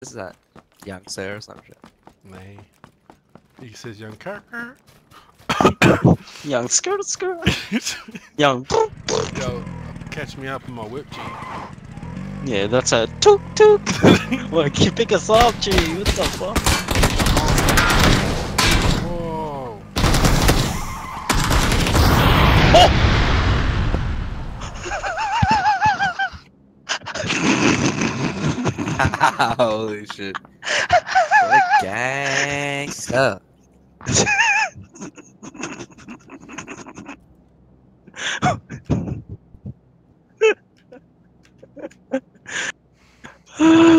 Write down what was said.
Is that youngster or some shit? Nay. He says young Kirker. Young skirt skirt. Young. Yo, catch me up in my whip G. Yeah, that's a toot toot. What? Can you pick us up, G? What the fuck? Whoa. Oh! Holy shit. What gangsta.